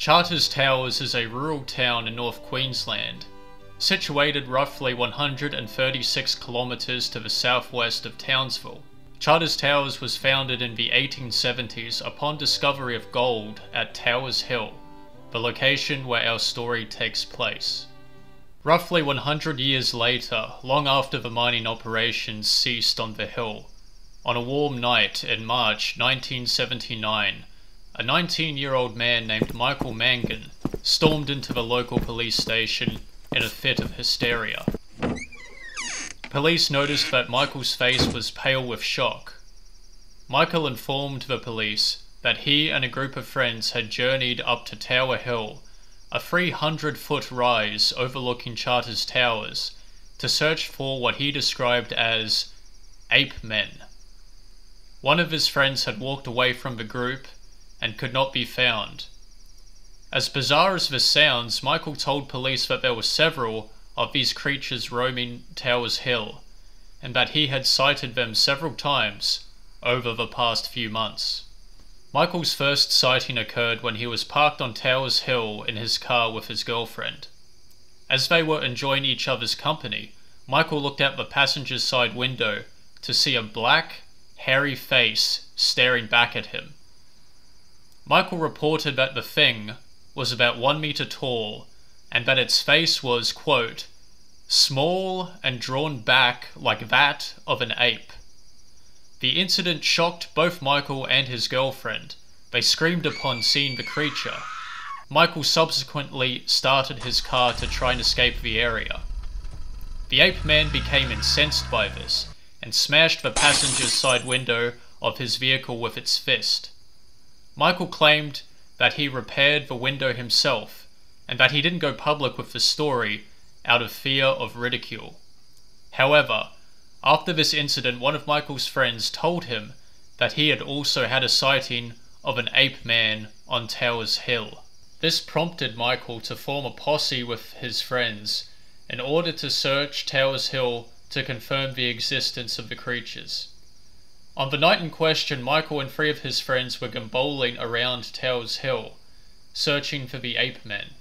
Charters Towers is a rural town in North Queensland, situated roughly 136 kilometres to the southwest of Townsville. Charters Towers was founded in the 1870s upon discovery of gold at Towers Hill, the location where our story takes place. Roughly 100 years later, long after the mining operations ceased on the hill, on a warm night in March 1979, a 19 year old man named Michael Mangan stormed into the local police station in a fit of hysteria. Police noticed that Michael's face was pale with shock. Michael informed the police that he and a group of friends had journeyed up to Tower Hill a 300 foot rise overlooking Charters Towers to search for what he described as ape men. One of his friends had walked away from the group and could not be found. As bizarre as this sounds, Michael told police that there were several of these creatures roaming Towers Hill, and that he had sighted them several times over the past few months. Michael's first sighting occurred when he was parked on Towers Hill in his car with his girlfriend. As they were enjoying each other's company, Michael looked out the passenger's side window to see a black, hairy face staring back at him. Michael reported that the thing was about one meter tall and that its face was, quote, small and drawn back like that of an ape. The incident shocked both Michael and his girlfriend. They screamed upon seeing the creature. Michael subsequently started his car to try and escape the area. The ape man became incensed by this and smashed the passenger's side window of his vehicle with its fist. Michael claimed that he repaired the window himself and that he didn't go public with the story out of fear of ridicule. However, after this incident, one of Michael's friends told him that he had also had a sighting of an ape man on Towers Hill. This prompted Michael to form a posse with his friends in order to search Towers Hill to confirm the existence of the creatures. On the night in question, Michael and three of his friends were gamboling around Towers Hill, searching for the ape men.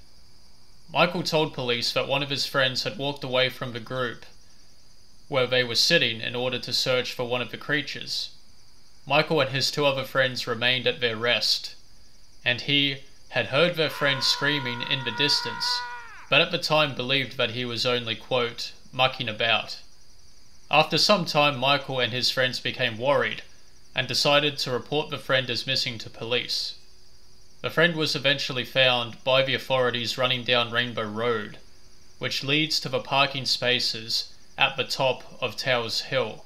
Michael told police that one of his friends had walked away from the group where they were sitting in order to search for one of the creatures. Michael and his two other friends remained at their rest, and he had heard their friend screaming in the distance, but at the time believed that he was only, quote, mucking about. After some time, Michael and his friends became worried and decided to report the friend as missing to police. The friend was eventually found by the authorities running down Rainbow Road, which leads to the parking spaces at the top of Towers Hill.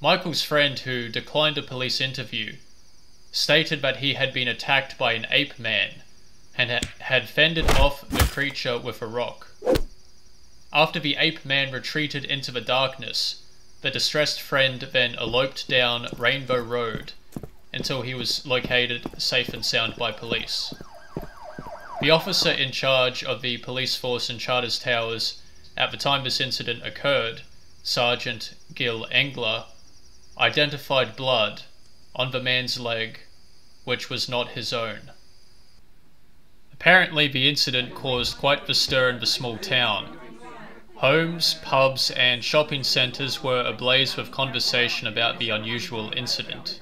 Michael's friend, who declined a police interview, stated that he had been attacked by an ape man and had fended off the creature with a rock. After the ape man retreated into the darkness, the distressed friend then eloped down Rainbow Road until he was located safe and sound by police. The officer in charge of the police force in Charters Towers at the time this incident occurred, Sergeant Gil Engler identified blood on the man's leg, which was not his own. Apparently, the incident caused quite the stir in the small town. Homes, pubs, and shopping centres were ablaze with conversation about the unusual incident.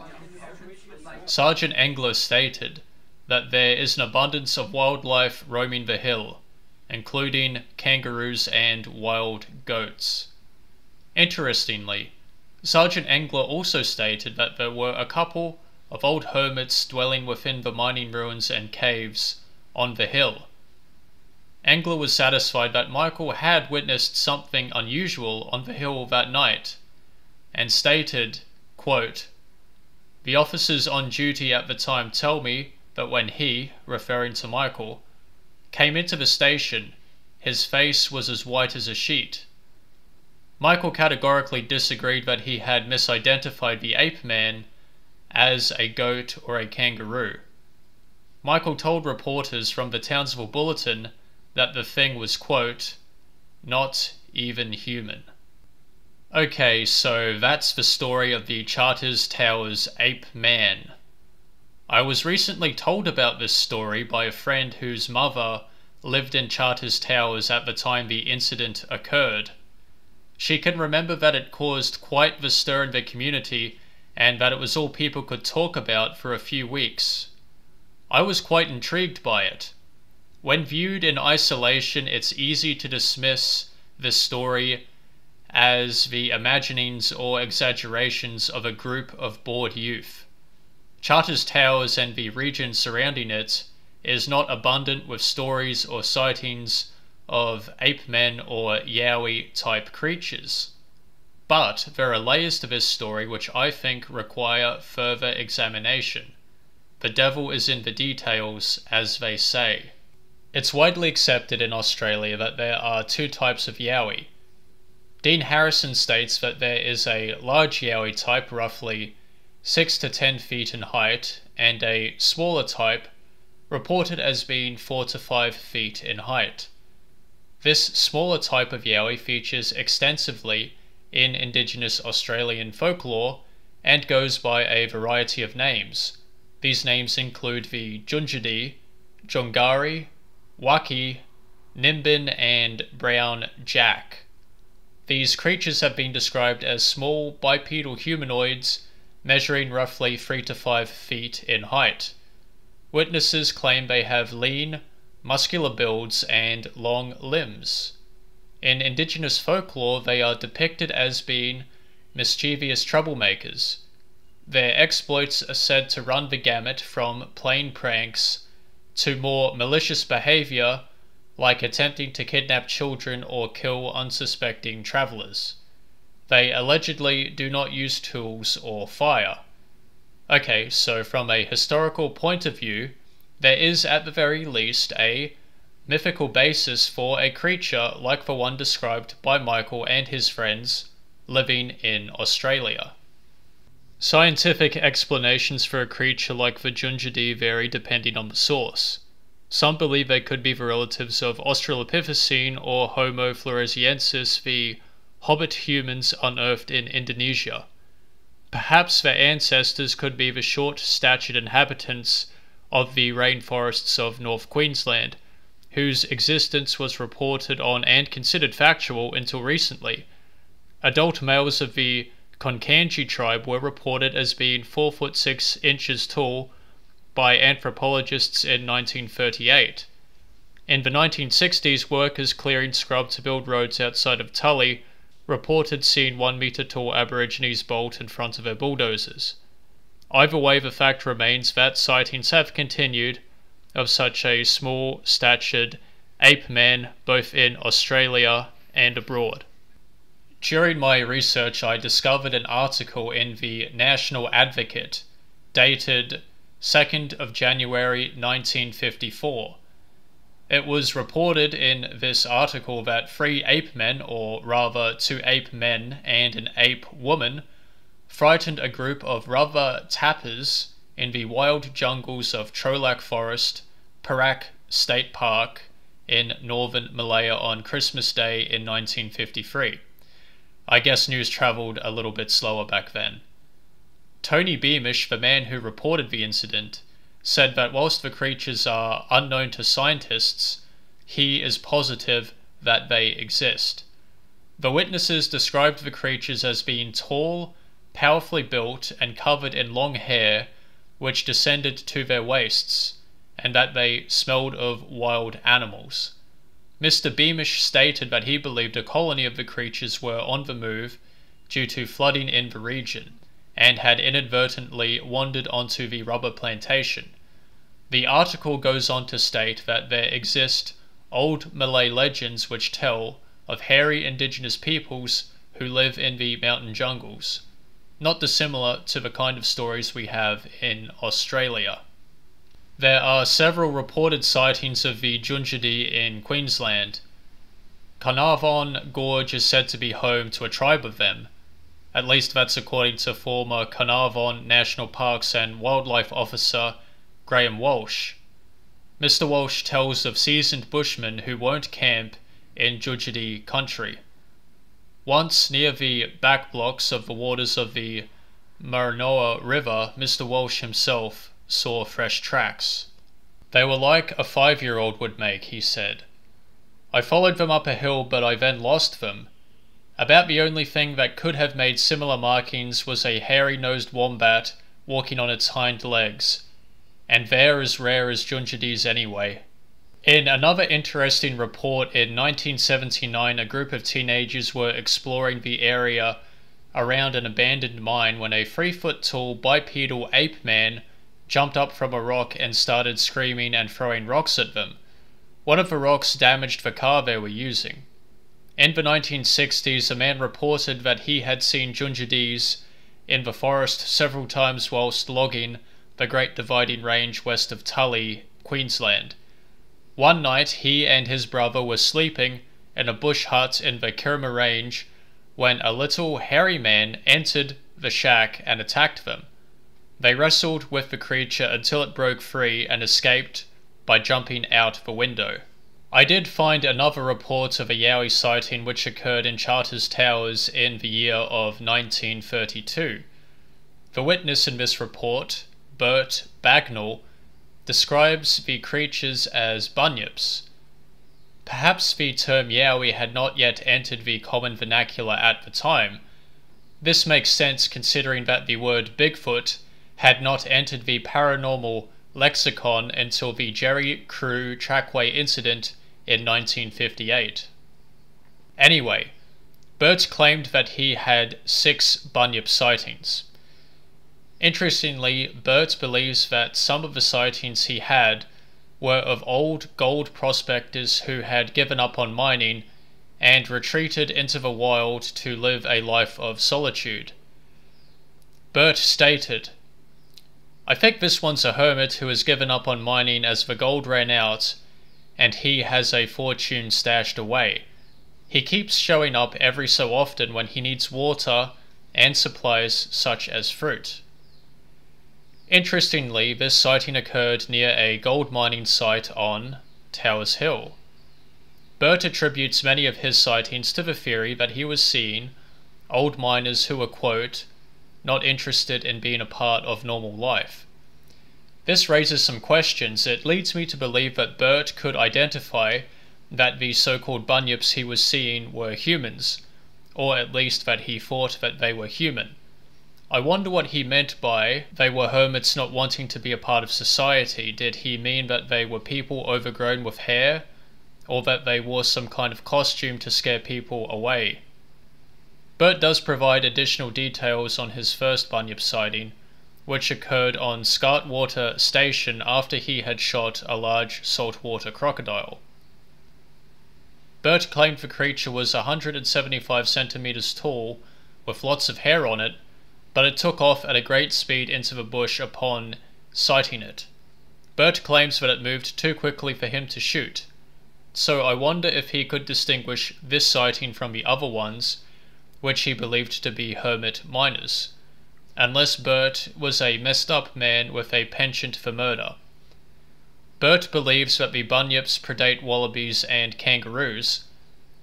Sergeant Engler stated that there is an abundance of wildlife roaming the hill, including kangaroos and wild goats. Interestingly, Sergeant Engler also stated that there were a couple of old hermits dwelling within the mining ruins and caves on the hill. Engler was satisfied that Michael had witnessed something unusual on the hill that night, and stated, quote, The officers on duty at the time tell me that when he, referring to Michael, came into the station, his face was as white as a sheet. Michael categorically disagreed that he had misidentified the ape man as a goat or a kangaroo. Michael told reporters from the Townsville Bulletin that the thing was, quote, not even human. Okay, so that's the story of the Charters Towers Ape Man. I was recently told about this story by a friend whose mother lived in Charters Towers at the time the incident occurred. She can remember that it caused quite the stir in the community and that it was all people could talk about for a few weeks. I was quite intrigued by it. When viewed in isolation, it's easy to dismiss this story as the imaginings or exaggerations of a group of bored youth. Charters Towers and the region surrounding it is not abundant with stories or sightings of ape men or yowie type creatures. But there are layers to this story which I think require further examination. The devil is in the details, as they say. It's widely accepted in Australia that there are two types of yowie. Dean Harrison states that there is a large yowie type, roughly 6 to 10 feet in height, and a smaller type, reported as being 4 to 5 feet in height. This smaller type of yowie features extensively in Indigenous Australian folklore and goes by a variety of names. These names include the Junjidi, Jungari, Waki, Nimbin, and Brown Jack. These creatures have been described as small bipedal humanoids measuring roughly 3 to 5 feet in height. Witnesses claim they have lean, muscular builds, and long limbs. In indigenous folklore, they are depicted as being mischievous troublemakers. Their exploits are said to run the gamut from plain pranks to more malicious behavior, like attempting to kidnap children or kill unsuspecting travelers. They allegedly do not use tools or fire. Okay, so from a historical point of view, there is at the very least a mythical basis for a creature like the one described by Michael and his friends living in Australia. Scientific explanations for a creature like the vary depending on the source. Some believe they could be the relatives of Australopithecine or Homo floresiensis, the hobbit humans unearthed in Indonesia. Perhaps their ancestors could be the short statured inhabitants of the rainforests of North Queensland, whose existence was reported on and considered factual until recently. Adult males of the Konkanji tribe were reported as being 4 foot 6 inches tall by anthropologists in 1938. In the 1960s, workers clearing scrub to build roads outside of Tully reported seeing one metre tall Aborigines bolt in front of their bulldozers. Either way, the fact remains that sightings have continued of such a small statured ape man both in Australia and abroad. During my research, I discovered an article in the National Advocate dated 2nd of January 1954 it was reported in this article that three ape men, or rather two ape men and an ape woman, frightened a group of rubber tappers in the wild jungles of Trolak Forest, Perak State Park in northern Malaya on Christmas Day in 1953. I guess news travelled a little bit slower back then. Tony Beamish, the man who reported the incident, said that whilst the creatures are unknown to scientists, he is positive that they exist. The witnesses described the creatures as being tall, powerfully built, and covered in long hair which descended to their waists, and that they smelled of wild animals. Mr. Beamish stated that he believed a colony of the creatures were on the move due to flooding in the region and had inadvertently wandered onto the rubber plantation. The article goes on to state that there exist old Malay legends which tell of hairy indigenous peoples who live in the mountain jungles, not dissimilar to the kind of stories we have in Australia. There are several reported sightings of the Junjidi in Queensland. Carnarvon Gorge is said to be home to a tribe of them, at least that's according to former Carnarvon National Parks and Wildlife Officer Graham Walsh. Mr. Walsh tells of seasoned bushmen who won't camp in Junjidi country. Once near the back blocks of the waters of the Maranoa River, Mr. Walsh himself saw fresh tracks. They were like a five year old would make, he said. I followed them up a hill, but I then lost them. About the only thing that could have made similar markings was a hairy nosed wombat walking on its hind legs, and they're as rare as Junjidis anyway. In another interesting report in 1979, a group of teenagers were exploring the area around an abandoned mine when a three foot tall bipedal ape man jumped up from a rock and started screaming and throwing rocks at them. One of the rocks damaged the car they were using. In the 1960s, a man reported that he had seen Junjidis in the forest several times whilst logging the Great Dividing Range west of Tully, Queensland. One night, he and his brother were sleeping in a bush hut in the Kirrama Range when a little hairy man entered the shack and attacked them. They wrestled with the creature until it broke free and escaped by jumping out the window. I did find another report of a Yowie sighting which occurred in Charters Towers in the year of 1932. The witness in this report, Bert Bagnall, describes the creatures as bunyips. Perhaps the term Yowie had not yet entered the common vernacular at the time. This makes sense considering that the word Bigfoot had not entered the paranormal lexicon until the Jerry Crew trackway incident in 1958. Anyway, Bert claimed that he had six Bunyip sightings. Interestingly, Bert believes that some of the sightings he had were of old gold prospectors who had given up on mining and retreated into the wild to live a life of solitude. Bert stated, I think this one's a hermit who has given up on mining as the gold ran out and he has a fortune stashed away. He keeps showing up every so often when he needs water and supplies such as fruit. Interestingly, this sighting occurred near a gold mining site on Towers Hill. Bert attributes many of his sightings to the theory that he was seeing old miners who were, quote, not interested in being a part of normal life. This raises some questions. It leads me to believe that Bert could identify that the so called bunyips he was seeing were humans, or at least that he thought that they were human. I wonder what he meant by they were hermits not wanting to be a part of society. Did he mean that they were people overgrown with hair, or that they wore some kind of costume to scare people away? Bert does provide additional details on his first bunyip sighting which occurred on Scartwater Station after he had shot a large saltwater crocodile. Bert claimed the creature was 175 centimeters tall, with lots of hair on it, but it took off at a great speed into the bush upon sighting it. Bert claims that it moved too quickly for him to shoot, so I wonder if he could distinguish this sighting from the other ones, which he believed to be hermit miners unless Bert was a messed up man with a penchant for murder. Bert believes that the bunyips predate wallabies and kangaroos,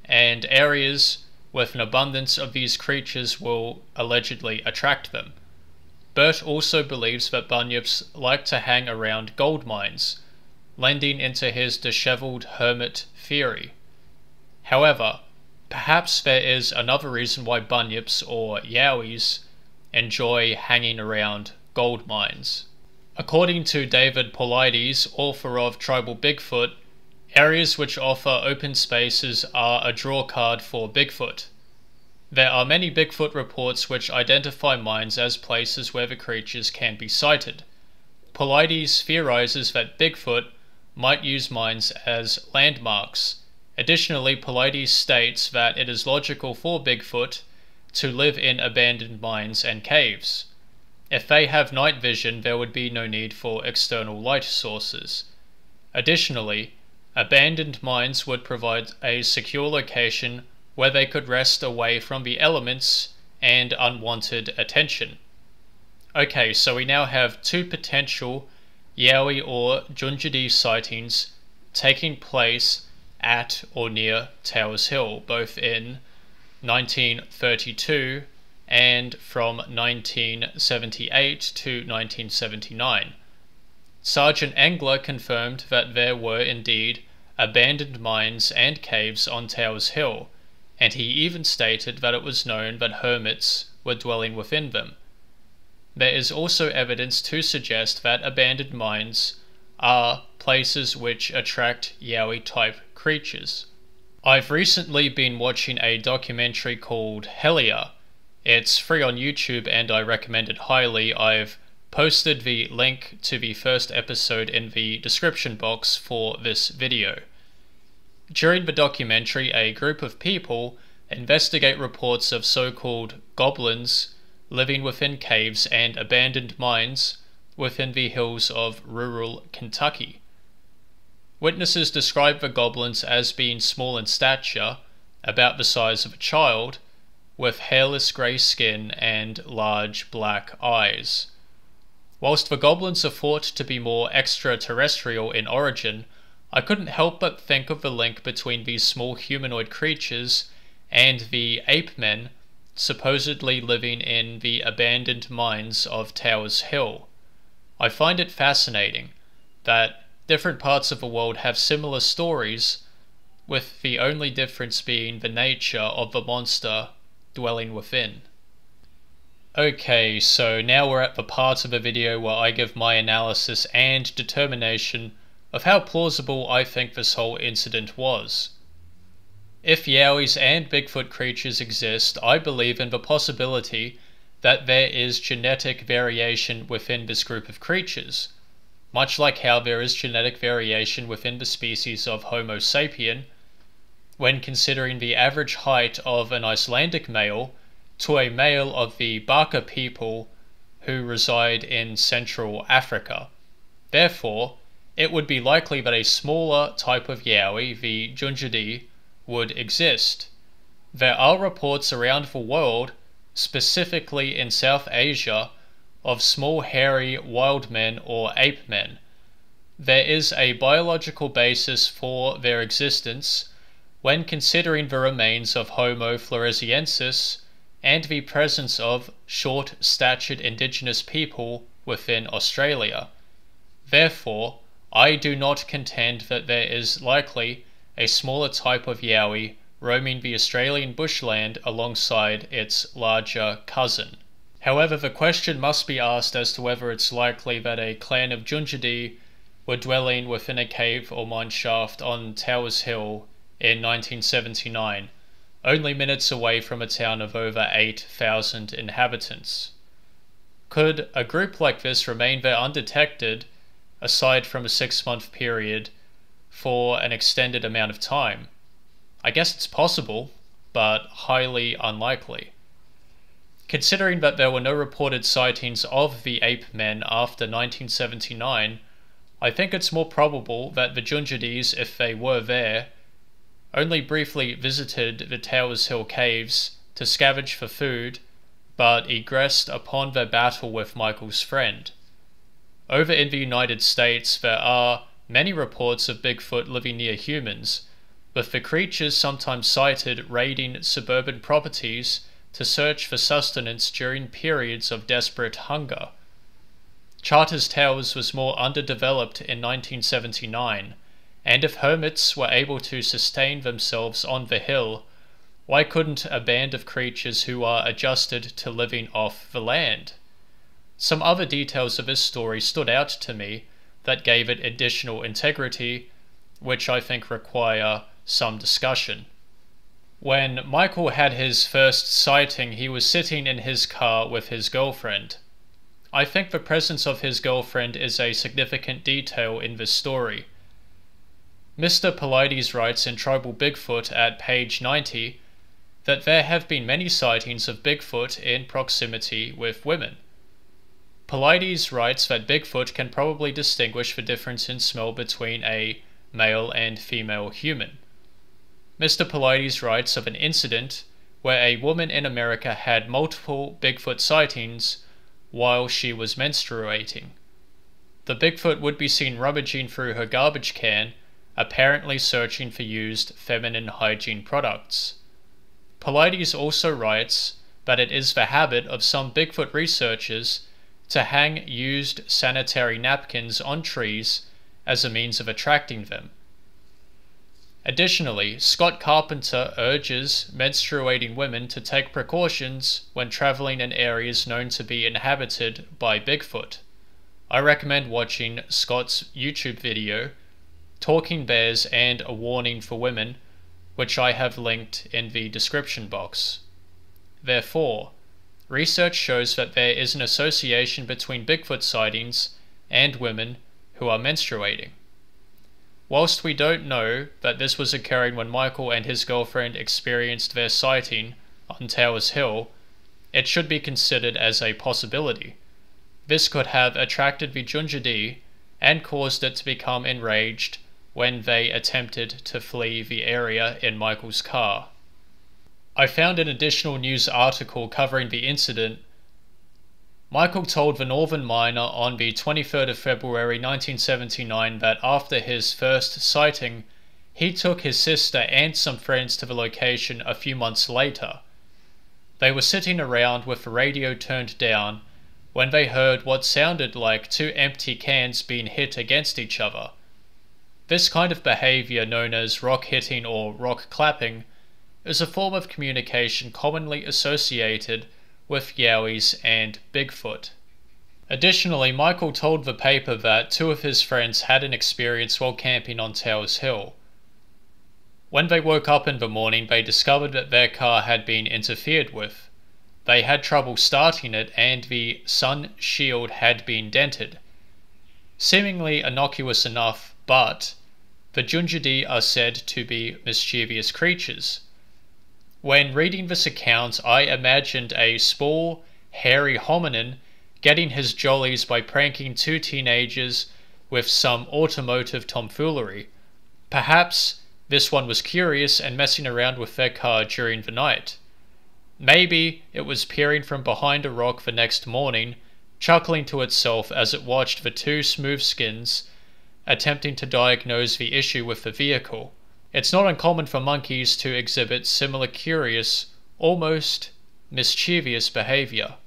and areas with an abundance of these creatures will allegedly attract them. Bert also believes that bunyips like to hang around gold mines, lending into his disheveled hermit theory. However, perhaps there is another reason why bunyips or yowies enjoy hanging around gold mines. According to David Paulides, author of Tribal Bigfoot, areas which offer open spaces are a draw card for Bigfoot. There are many Bigfoot reports which identify mines as places where the creatures can be sighted. Paulides theorizes that Bigfoot might use mines as landmarks. Additionally, Paulides states that it is logical for Bigfoot to live in abandoned mines and caves. If they have night vision, there would be no need for external light sources. Additionally, abandoned mines would provide a secure location where they could rest away from the elements and unwanted attention. Okay, so we now have two potential Yowie or Junjidi sightings taking place at or near Towers Hill, both in 1932 and from 1978 to 1979. Sergeant Engler confirmed that there were indeed abandoned mines and caves on Towers Hill, and he even stated that it was known that hermits were dwelling within them. There is also evidence to suggest that abandoned mines are places which attract Yowie type creatures. I've recently been watching a documentary called Hellier. It's free on YouTube and I recommend it highly. I've posted the link to the first episode in the description box for this video. During the documentary, a group of people investigate reports of so called goblins living within caves and abandoned mines within the hills of rural Kentucky. Witnesses describe the goblins as being small in stature, about the size of a child, with hairless grey skin and large black eyes. Whilst the goblins are thought to be more extraterrestrial in origin, I couldn't help but think of the link between these small humanoid creatures and the ape men supposedly living in the abandoned mines of Towers Hill. I find it fascinating that different parts of the world have similar stories, with the only difference being the nature of the monster dwelling within. Okay, so now we're at the part of the video where I give my analysis and determination of how plausible I think this whole incident was. If Yowies and Bigfoot creatures exist, I believe in the possibility that there is genetic variation within this group of creatures much like how there is genetic variation within the species of Homo sapien, when considering the average height of an Icelandic male to a male of the Baka people who reside in Central Africa. Therefore, it would be likely that a smaller type of Yowie, the Junjidi, would exist. There are reports around the world, specifically in South Asia, of small hairy wild men or ape men. There is a biological basis for their existence when considering the remains of Homo floresiensis and the presence of short statured indigenous people within Australia. Therefore, I do not contend that there is likely a smaller type of Yowie roaming the Australian bushland alongside its larger cousin. However, the question must be asked as to whether it's likely that a clan of Junjidi were dwelling within a cave or mine shaft on Towers Hill in 1979, only minutes away from a town of over 8,000 inhabitants. Could a group like this remain there undetected, aside from a six month period, for an extended amount of time? I guess it's possible, but highly unlikely. Considering that there were no reported sightings of the ape men after 1979, I think it's more probable that the Junjidis, if they were there, only briefly visited the Towers Hill caves to scavenge for food, but egressed upon their battle with Michael's friend. Over in the United States, there are many reports of Bigfoot living near humans, with the creatures sometimes sighted raiding suburban properties to search for sustenance during periods of desperate hunger. Charters Towers was more underdeveloped in 1979, and if hermits were able to sustain themselves on the hill, why couldn't a band of creatures who are adjusted to living off the land? Some other details of this story stood out to me that gave it additional integrity, which I think require some discussion. When Michael had his first sighting, he was sitting in his car with his girlfriend. I think the presence of his girlfriend is a significant detail in this story. Mr. Paulides writes in Tribal Bigfoot at page 90 that there have been many sightings of Bigfoot in proximity with women. Paulides writes that Bigfoot can probably distinguish the difference in smell between a male and female human. Mr. Paulides writes of an incident where a woman in America had multiple Bigfoot sightings while she was menstruating. The Bigfoot would be seen rummaging through her garbage can, apparently searching for used feminine hygiene products. Paulides also writes that it is the habit of some Bigfoot researchers to hang used sanitary napkins on trees as a means of attracting them. Additionally, Scott Carpenter urges menstruating women to take precautions when traveling in areas known to be inhabited by Bigfoot. I recommend watching Scott's YouTube video, Talking Bears and a Warning for Women, which I have linked in the description box. Therefore, research shows that there is an association between Bigfoot sightings and women who are menstruating. Whilst we don't know that this was occurring when Michael and his girlfriend experienced their sighting on Towers Hill, it should be considered as a possibility. This could have attracted the Junjidi and caused it to become enraged when they attempted to flee the area in Michael's car. I found an additional news article covering the incident Michael told the Northern Miner on the 23rd of February 1979 that after his first sighting, he took his sister and some friends to the location a few months later. They were sitting around with the radio turned down when they heard what sounded like two empty cans being hit against each other. This kind of behavior, known as rock hitting or rock clapping, is a form of communication commonly associated with Yowies and Bigfoot. Additionally, Michael told the paper that two of his friends had an experience while camping on Towers Hill. When they woke up in the morning, they discovered that their car had been interfered with. They had trouble starting it, and the sun shield had been dented. Seemingly innocuous enough, but the Junjidi are said to be mischievous creatures. When reading this account, I imagined a small, hairy hominin getting his jollies by pranking two teenagers with some automotive tomfoolery. Perhaps this one was curious and messing around with their car during the night. Maybe it was peering from behind a rock the next morning, chuckling to itself as it watched the two smooth skins attempting to diagnose the issue with the vehicle. It's not uncommon for monkeys to exhibit similar curious, almost mischievous behavior.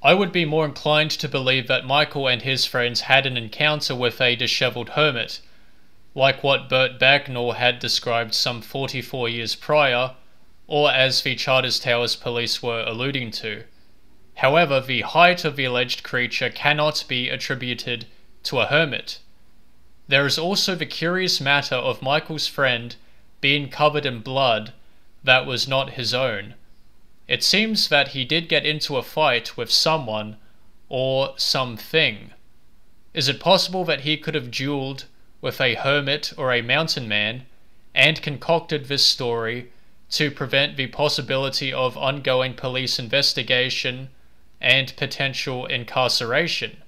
I would be more inclined to believe that Michael and his friends had an encounter with a disheveled hermit, like what Bert Bagnall had described some 44 years prior, or as the Charters Towers police were alluding to. However, the height of the alleged creature cannot be attributed to a hermit. There is also the curious matter of Michael's friend being covered in blood that was not his own. It seems that he did get into a fight with someone or something. Is it possible that he could have duelled with a hermit or a mountain man and concocted this story to prevent the possibility of ongoing police investigation and potential incarceration?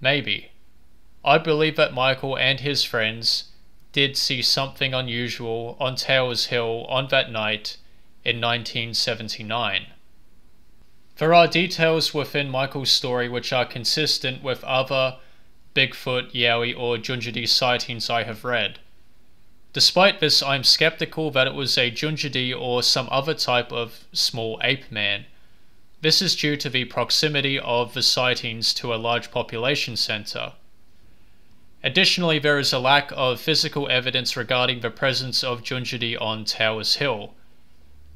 Maybe. I believe that Michael and his friends did see something unusual on Towers Hill on that night in 1979. There are details within Michael's story which are consistent with other Bigfoot, Yowie, or Junjidi sightings I have read. Despite this, I'm skeptical that it was a Junjidi or some other type of small ape man. This is due to the proximity of the sightings to a large population center. Additionally, there is a lack of physical evidence regarding the presence of Junjidi on Towers Hill.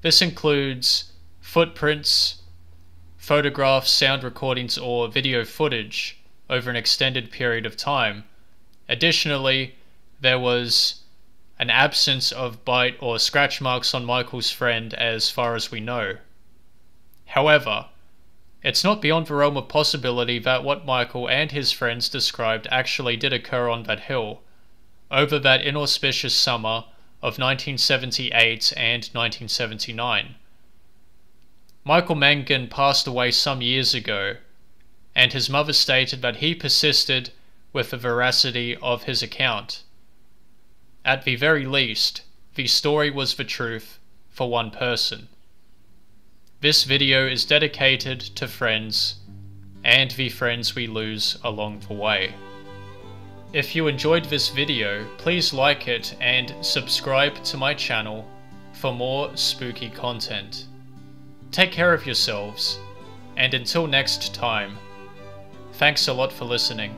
This includes footprints, photographs, sound recordings, or video footage over an extended period of time. Additionally, there was an absence of bite or scratch marks on Michael's friend as far as we know. However, it's not beyond the realm of possibility that what Michael and his friends described actually did occur on that hill, over that inauspicious summer of 1978 and 1979. Michael Mangan passed away some years ago, and his mother stated that he persisted with the veracity of his account. At the very least, the story was the truth for one person. This video is dedicated to friends and the friends we lose along the way. If you enjoyed this video, please like it and subscribe to my channel for more spooky content. Take care of yourselves, and until next time, Thanks a lot for listening.